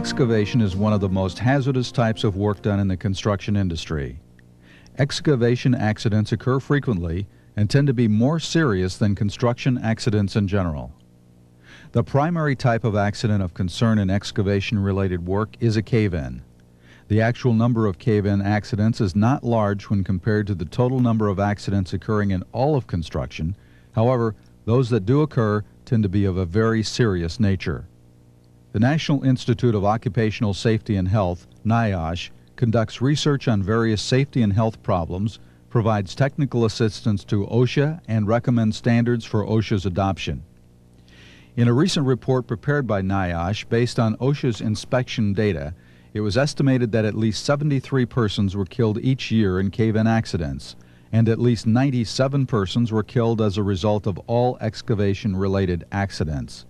Excavation is one of the most hazardous types of work done in the construction industry. Excavation accidents occur frequently and tend to be more serious than construction accidents in general. The primary type of accident of concern in excavation related work is a cave in. The actual number of cave in accidents is not large when compared to the total number of accidents occurring in all of construction. However, those that do occur tend to be of a very serious nature. The National Institute of Occupational Safety and Health, NIOSH, conducts research on various safety and health problems, provides technical assistance to OSHA, and recommends standards for OSHA's adoption. In a recent report prepared by NIOSH based on OSHA's inspection data, it was estimated that at least 73 persons were killed each year in cave in accidents, and at least 97 persons were killed as a result of all excavation related accidents.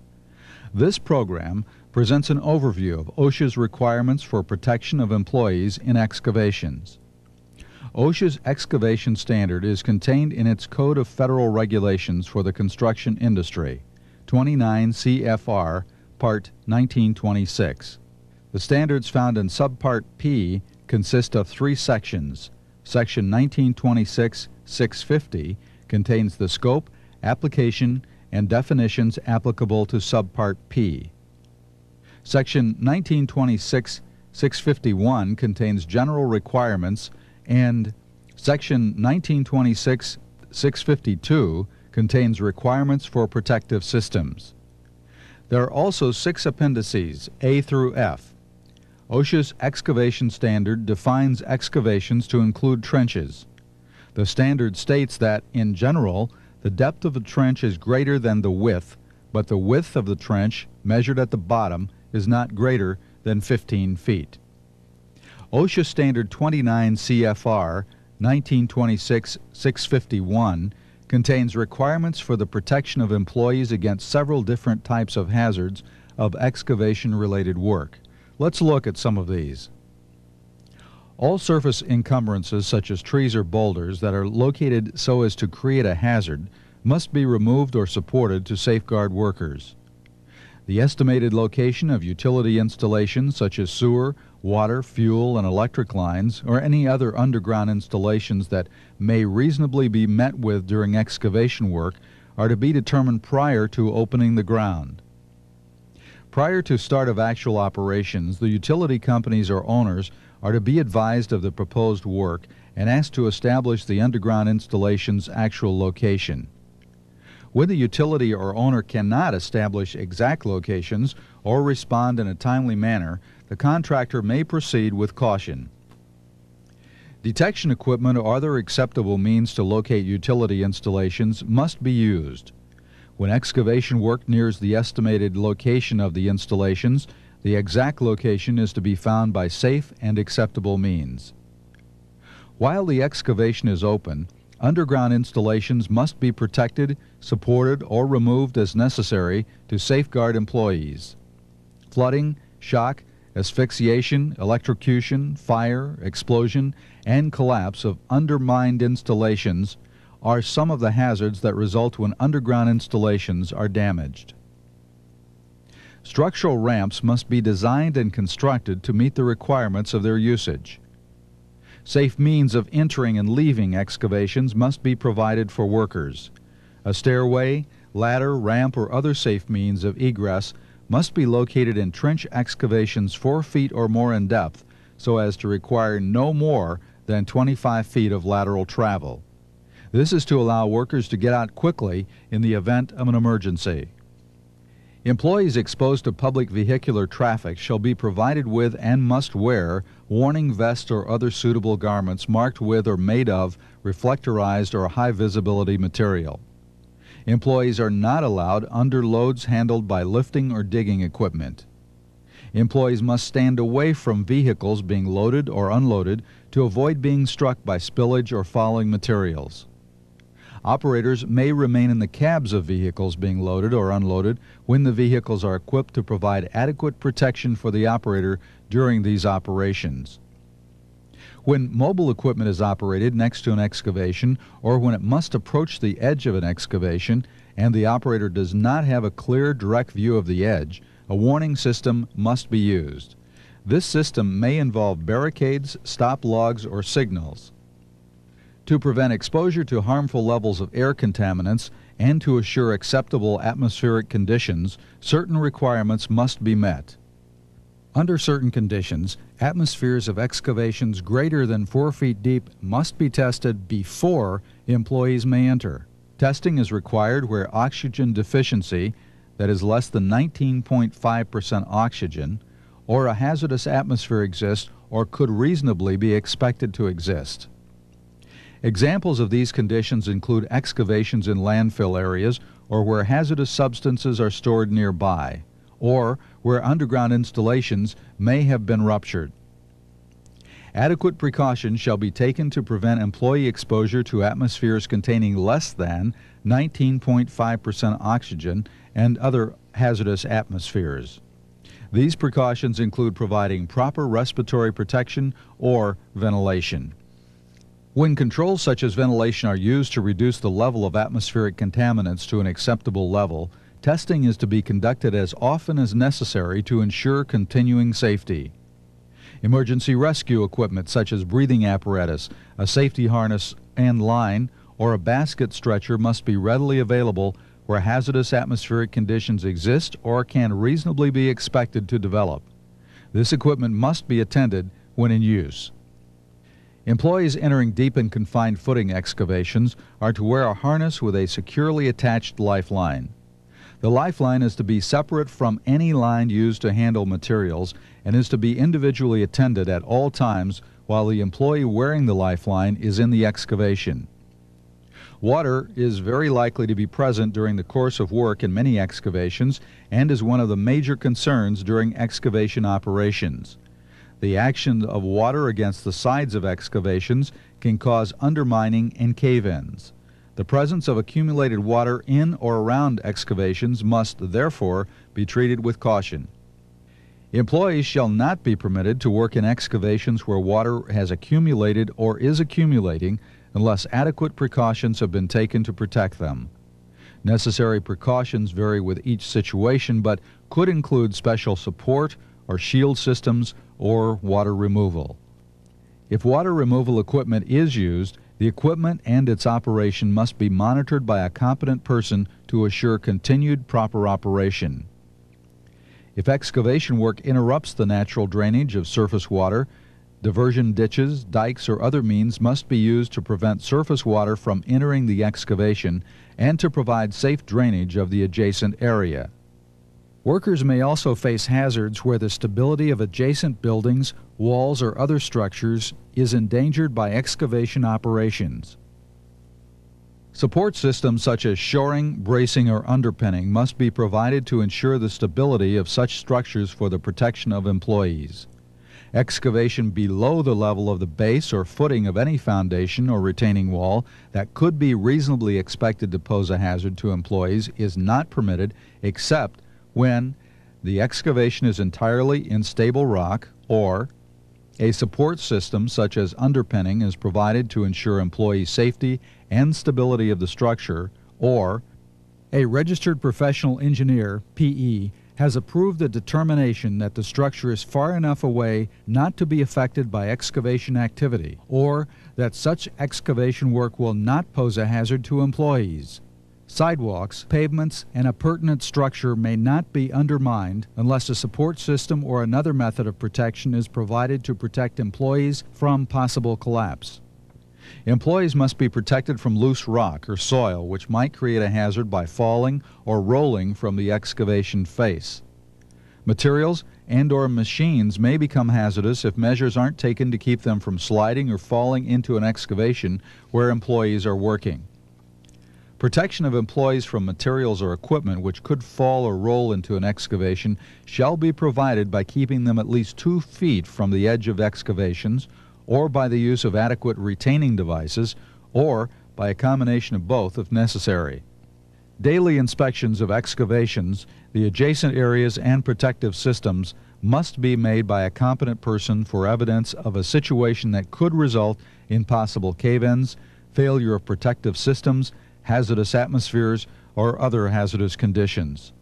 This program presents an overview of OSHA's requirements for protection of employees in excavations. OSHA's excavation standard is contained in its Code of Federal Regulations for the Construction Industry, 29 CFR, Part 1926. The standards found in Subpart P consist of three sections. Section 1926 650 contains the scope, application, and definitions applicable to Subpart P. Section 1926 651 contains general requirements, and Section 1926 652 contains requirements for protective systems. There are also six appendices, A through F. OSHA's excavation standard defines excavations to include trenches. The standard states that, in general, the depth of a trench is greater than the width, but the width of the trench, measured at the bottom, is not greater than 15 feet. OSHA Standard 29 CFR 1926 651 contains requirements for the protection of employees against several different types of hazards of excavation related work. Let's look at some of these. All surface encumbrances, such as trees or boulders, that are located so as to create a hazard must be removed or supported to safeguard workers. The estimated location of utility installations such as sewer, water, fuel, and electric lines, or any other underground installations that may reasonably be met with during excavation work, are to be determined prior to opening the ground. Prior to start of actual operations, the utility companies or owners are to be advised of the proposed work and asked to establish the underground installation's actual location. When the utility or owner cannot establish exact locations or respond in a timely manner, the contractor may proceed with caution. Detection equipment or other acceptable means to locate utility installations must be used. When excavation work nears the estimated location of the installations, the exact location is to be found by safe and acceptable means. While the excavation is open, Underground installations must be protected, supported, or removed as necessary to safeguard employees. Flooding, shock, asphyxiation, electrocution, fire, explosion, and collapse of undermined installations are some of the hazards that result when underground installations are damaged. Structural ramps must be designed and constructed to meet the requirements of their usage. Safe means of entering and leaving excavations must be provided for workers. A stairway, ladder, ramp, or other safe means of egress must be located in trench excavations 4 feet or more in depth so as to require no more than 25 feet of lateral travel. This is to allow workers to get out quickly in the event of an emergency. Employees exposed to public vehicular traffic shall be provided with and must wear warning vests or other suitable garments marked with or made of reflectorized or high visibility material. Employees are not allowed under loads handled by lifting or digging equipment. Employees must stand away from vehicles being loaded or unloaded to avoid being struck by spillage or falling materials. Operators may remain in the cabs of vehicles being loaded or unloaded when the vehicles are equipped to provide adequate protection for the operator during these operations. When mobile equipment is operated next to an excavation or when it must approach the edge of an excavation and the operator does not have a clear direct view of the edge, a warning system must be used. This system may involve barricades, stop logs, or signals. To prevent exposure to harmful levels of air contaminants and to assure acceptable atmospheric conditions, certain requirements must be met. Under certain conditions, atmospheres of excavations greater than 4 feet deep must be tested before employees may enter. Testing is required where oxygen deficiency, that is less than 19.5% oxygen, or a hazardous atmosphere exists or could reasonably be expected to exist. Examples of these conditions include excavations in landfill areas or where hazardous substances are stored nearby or where underground installations may have been ruptured. Adequate precautions shall be taken to prevent employee exposure to atmospheres containing less than 19.5% oxygen and other hazardous atmospheres. These precautions include providing proper respiratory protection or ventilation. When controls such as ventilation are used to reduce the level of atmospheric contaminants to an acceptable level, Testing is to be conducted as often as necessary to ensure continuing safety. Emergency rescue equipment such as breathing apparatus, a safety harness and line, or a basket stretcher must be readily available where hazardous atmospheric conditions exist or can reasonably be expected to develop. This equipment must be attended when in use. Employees entering deep and confined footing excavations are to wear a harness with a securely attached lifeline. The lifeline is to be separate from any line used to handle materials and is to be individually attended at all times while the employee wearing the lifeline is in the excavation. Water is very likely to be present during the course of work in many excavations and is one of the major concerns during excavation operations. The action of water against the sides of excavations can cause undermining and cave ins. The presence of accumulated water in or around excavations must, therefore, be treated with caution. Employees shall not be permitted to work in excavations where water has accumulated or is accumulating unless adequate precautions have been taken to protect them. Necessary precautions vary with each situation but could include special support or shield systems or water removal. If water removal equipment is used, the equipment and its operation must be monitored by a competent person to assure continued proper operation. If excavation work interrupts the natural drainage of surface water, diversion ditches, dikes, or other means must be used to prevent surface water from entering the excavation and to provide safe drainage of the adjacent area. Workers may also face hazards where the stability of adjacent buildings, walls, or other structures is endangered by excavation operations. Support systems such as shoring, bracing, or underpinning must be provided to ensure the stability of such structures for the protection of employees. Excavation below the level of the base or footing of any foundation or retaining wall that could be reasonably expected to pose a hazard to employees is not permitted except when the excavation is entirely in stable rock or a support system such as underpinning is provided to ensure employee safety and stability of the structure or a registered professional engineer PE has approved the determination that the structure is far enough away not to be affected by excavation activity or that such excavation work will not pose a hazard to employees. Sidewalks, pavements, and appurtenant structure may not be undermined unless a support system or another method of protection is provided to protect employees from possible collapse. Employees must be protected from loose rock or soil which might create a hazard by falling or rolling from the excavation face. Materials and or machines may become hazardous if measures aren't taken to keep them from sliding or falling into an excavation where employees are working. Protection of employees from materials or equipment which could fall or roll into an excavation shall be provided by keeping them at least two feet from the edge of excavations, or by the use of adequate retaining devices, or by a combination of both if necessary. Daily inspections of excavations, the adjacent areas, and protective systems must be made by a competent person for evidence of a situation that could result in possible cave ins, failure of protective systems, hazardous atmospheres, or other hazardous conditions.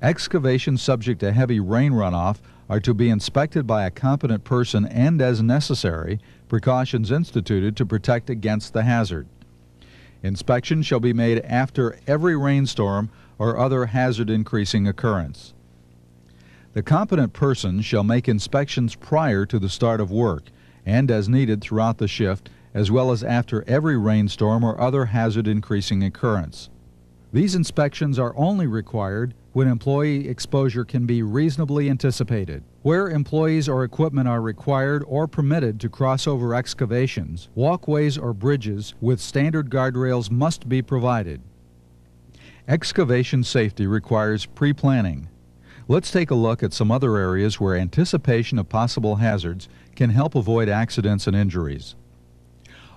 Excavations subject to heavy rain runoff are to be inspected by a competent person and, as necessary, precautions instituted to protect against the hazard. Inspection shall be made after every rainstorm or other hazard increasing occurrence. The competent person shall make inspections prior to the start of work and as needed throughout the shift, as well as after every rainstorm or other hazard increasing occurrence. These inspections are only required when employee exposure can be reasonably anticipated. Where employees or equipment are required or permitted to cross over excavations, walkways or bridges with standard guardrails must be provided. Excavation safety requires pre planning. Let's take a look at some other areas where anticipation of possible hazards can help avoid accidents and injuries.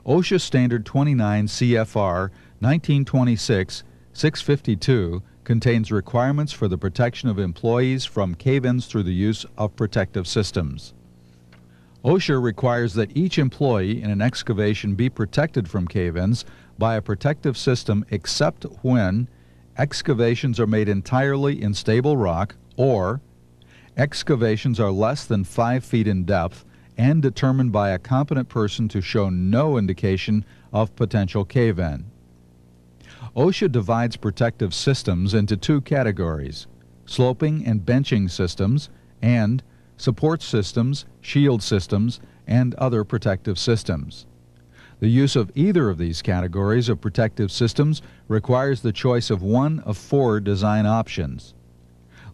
OSHA Standard 29 CFR 1926 652 contains requirements for the protection of employees from cave-ins through the use of protective systems. OSHA requires that each employee in an excavation be protected from cave-ins by a protective system except when excavations are made entirely in stable rock or excavations are less than 5 feet in depth and determined by a competent person to show no indication of potential cave-in. OSHA divides protective systems into two categories sloping and benching systems, and support systems, shield systems, and other protective systems. The use of either of these categories of protective systems requires the choice of one of four design options.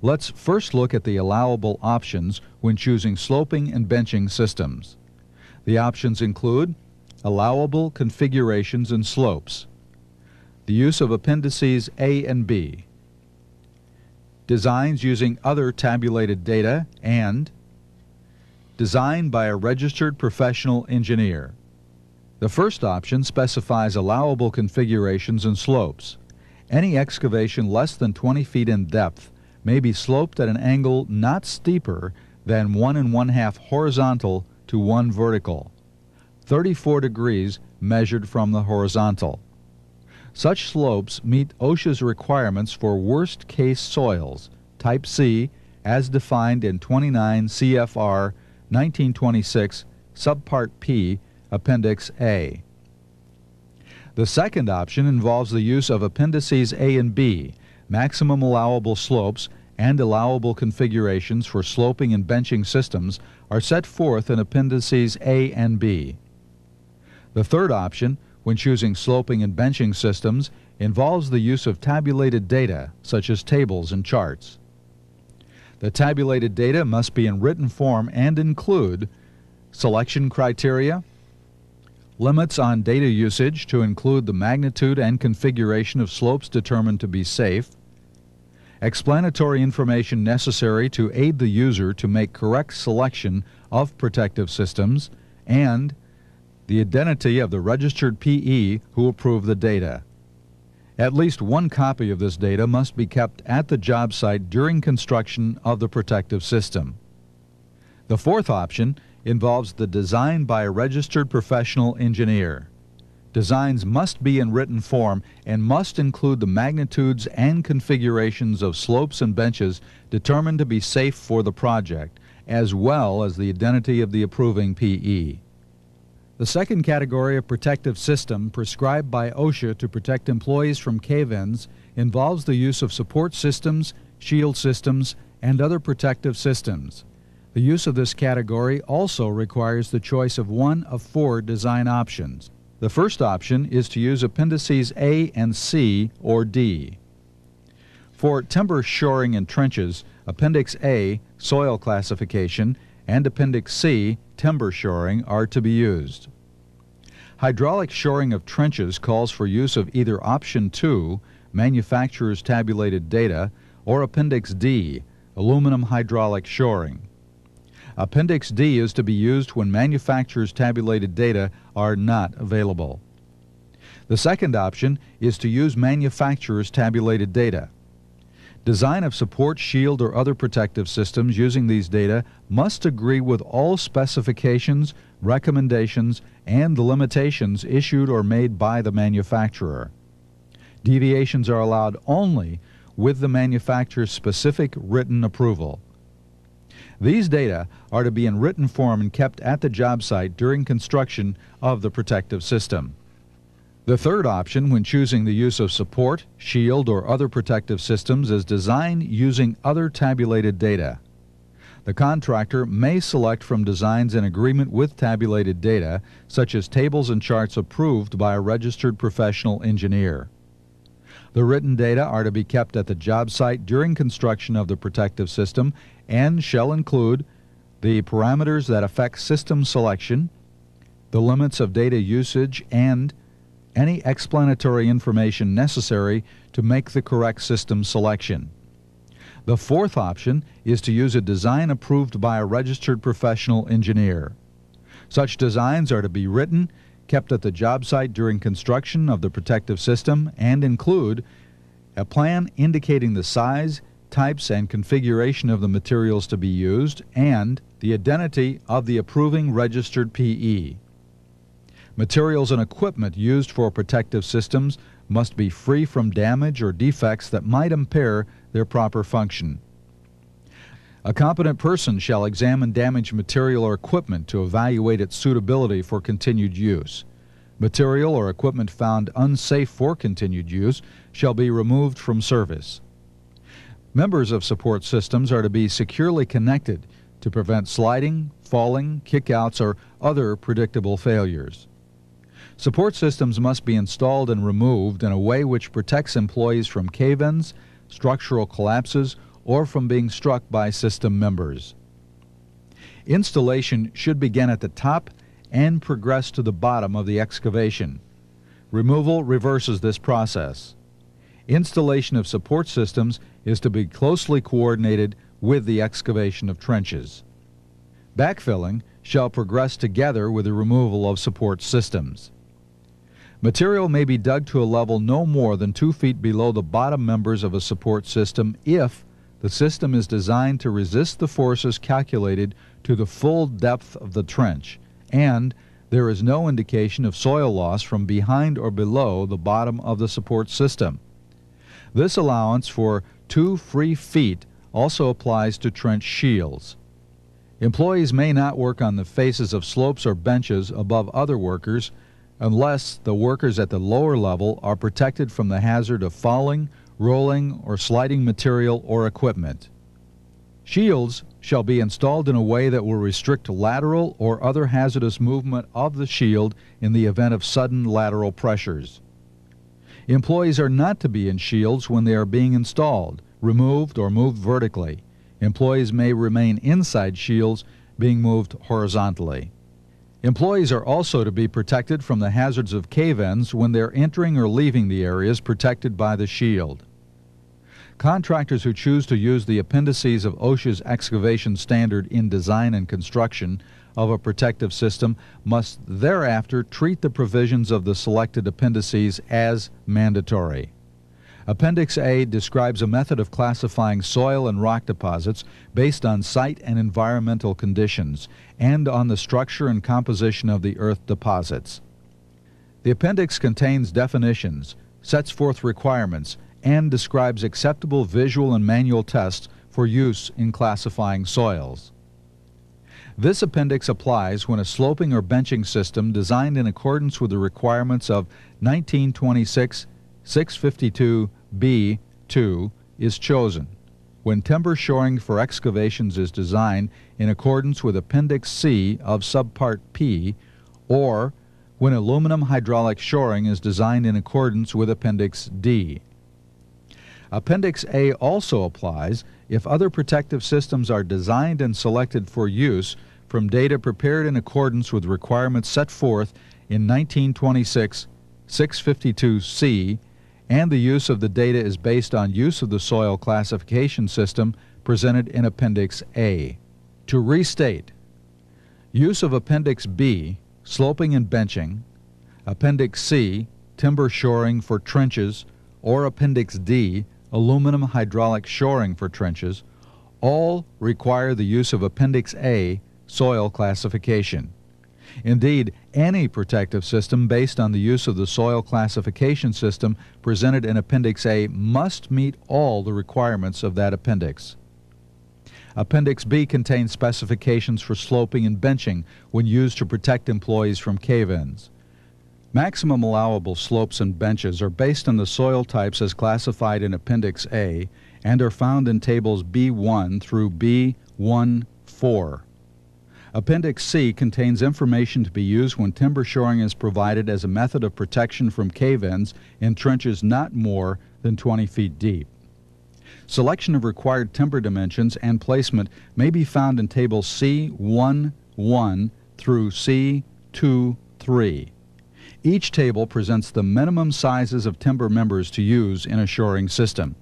Let's first look at the allowable options when choosing sloping and benching systems. The options include allowable configurations and slopes, the use of appendices A and B, designs using other tabulated data, and design by a registered professional engineer. The first option specifies allowable configurations and slopes. Any excavation less than 20 feet in depth may be sloped at an angle not steeper than one and one half horizontal to one vertical, 34 degrees measured from the horizontal. Such slopes meet OSHA's requirements for worst case soils, type C, as defined in 29 CFR 1926, subpart P, appendix A. The second option involves the use of appendices A and B, maximum allowable slopes and allowable configurations for sloping and benching systems are set forth in appendices A and B. The third option when choosing sloping and benching systems involves the use of tabulated data, such as tables and charts. The tabulated data must be in written form and include selection criteria, limits on data usage to include the magnitude and configuration of slopes determined to be safe, explanatory information necessary to aid the user to make correct selection of protective systems, and the identity of the registered PE who approved the data. At least one copy of this data must be kept at the job site during construction of the protective system. The fourth option involves the design by a registered professional engineer. Designs must be in written form and must include the magnitudes and configurations of slopes and benches determined to be safe for the project, as well as the identity of the approving PE. The second category of protective system prescribed by OSHA to protect employees from cave-ins involves the use of support systems, shield systems, and other protective systems. The use of this category also requires the choice of one of four design options. The first option is to use appendices A and C or D. For timber shoring and trenches, Appendix A, soil classification, and Appendix C, timber shoring, are to be used. Hydraulic shoring of trenches calls for use of either Option 2, manufacturer's tabulated data, or Appendix D, aluminum hydraulic shoring. Appendix D is to be used when manufacturer's tabulated data are not available. The second option is to use manufacturer's tabulated data. Design of support, shield, or other protective systems using these data must agree with all specifications, recommendations, and the limitations issued or made by the manufacturer. Deviations are allowed only with the manufacturer's specific written approval. These data are to be in written form and kept at the job site during construction of the protective system. The third option when choosing the use of support, shield, or other protective systems is design using other tabulated data. The contractor may select from designs in agreement with tabulated data, such as tables and charts approved by a registered professional engineer. The written data are to be kept at the job site during construction of the protective system and shall include the parameters that affect system selection, the limits of data usage, and any explanatory information necessary to make the correct system selection. The fourth option is to use a design approved by a registered professional engineer. Such designs are to be written kept at the job site during construction of the protective system and include a plan indicating the size, types, and configuration of the materials to be used, and the identity of the approving registered PE. Materials and equipment used for protective systems must be free from damage or defects that might impair their proper function. A competent person shall examine damaged material or equipment to evaluate its suitability for continued use. Material or equipment found unsafe for continued use shall be removed from service. Members of support systems are to be securely connected to prevent sliding, falling, kickouts, or other predictable failures. Support systems must be installed and removed in a way which protects employees from cave-ins, structural collapses, or from being struck by system members. Installation should begin at the top and progress to the bottom of the excavation. Removal reverses this process. Installation of support systems is to be closely coordinated with the excavation of trenches. Backfilling shall progress together with the removal of support systems. Material may be dug to a level no more than two feet below the bottom members of a support system if the system is designed to resist the forces calculated to the full depth of the trench, and there is no indication of soil loss from behind or below the bottom of the support system. This allowance for two free feet also applies to trench shields. Employees may not work on the faces of slopes or benches above other workers unless the workers at the lower level are protected from the hazard of falling, rolling, or sliding material or equipment. Shields shall be installed in a way that will restrict lateral or other hazardous movement of the shield in the event of sudden lateral pressures. Employees are not to be in shields when they are being installed, removed, or moved vertically. Employees may remain inside shields being moved horizontally. Employees are also to be protected from the hazards of cave-ins when they're entering or leaving the areas protected by the shield. Contractors who choose to use the appendices of OSHA's excavation standard in design and construction of a protective system must thereafter treat the provisions of the selected appendices as mandatory. Appendix A describes a method of classifying soil and rock deposits based on site and environmental conditions and on the structure and composition of the earth deposits. The appendix contains definitions, sets forth requirements, and describes acceptable visual and manual tests for use in classifying soils. This appendix applies when a sloping or benching system designed in accordance with the requirements of 1926 652B2 is chosen when timber shoring for excavations is designed in accordance with Appendix C of Subpart P, or when aluminum hydraulic shoring is designed in accordance with Appendix D. Appendix A also applies if other protective systems are designed and selected for use from data prepared in accordance with requirements set forth in 1926 652C and the use of the data is based on use of the soil classification system presented in Appendix A. To restate, use of Appendix B, sloping and benching, Appendix C, timber shoring for trenches, or Appendix D, aluminum hydraulic shoring for trenches, all require the use of Appendix A, soil classification. Indeed, any protective system based on the use of the soil classification system presented in Appendix A must meet all the requirements of that appendix. Appendix B contains specifications for sloping and benching when used to protect employees from cave-ins. Maximum allowable slopes and benches are based on the soil types as classified in Appendix A and are found in tables B1 through B14. Appendix C contains information to be used when timber shoring is provided as a method of protection from cave-ins in trenches not more than 20 feet deep. Selection of required timber dimensions and placement may be found in tables C1 1 through C2 3. Each table presents the minimum sizes of timber members to use in a shoring system.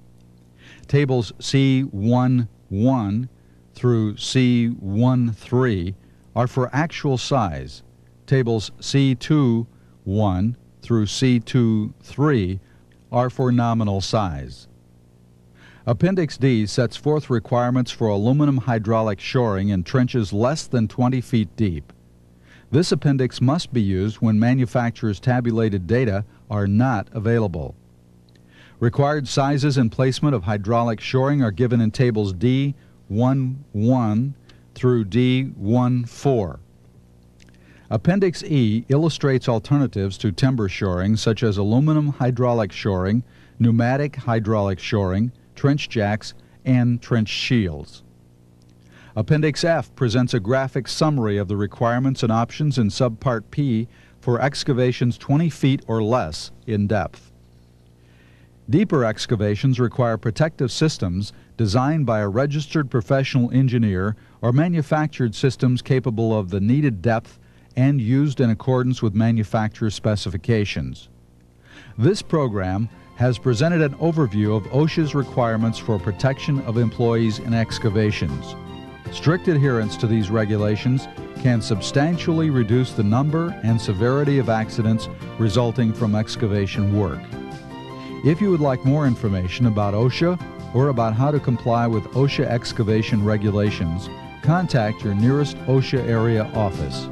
Tables C1 1 through C1 3 are for actual size. Tables C2 1 through C2 3 are for nominal size. Appendix D sets forth requirements for aluminum hydraulic shoring in trenches less than 20 feet deep. This appendix must be used when manufacturers' tabulated data are not available. Required sizes and placement of hydraulic shoring are given in tables D11 through D14. Appendix E illustrates alternatives to timber shoring such as aluminum hydraulic shoring, pneumatic hydraulic shoring, trench jacks, and trench shields. Appendix F presents a graphic summary of the requirements and options in Subpart P for excavations 20 feet or less in depth. Deeper excavations require protective systems designed by a registered professional engineer or manufactured systems capable of the needed depth and used in accordance with manufacturer specifications. This program has presented an overview of OSHA's requirements for protection of employees in excavations. Strict adherence to these regulations can substantially reduce the number and severity of accidents resulting from excavation work. If you would like more information about OSHA or about how to comply with OSHA excavation regulations, contact your nearest OSHA area office.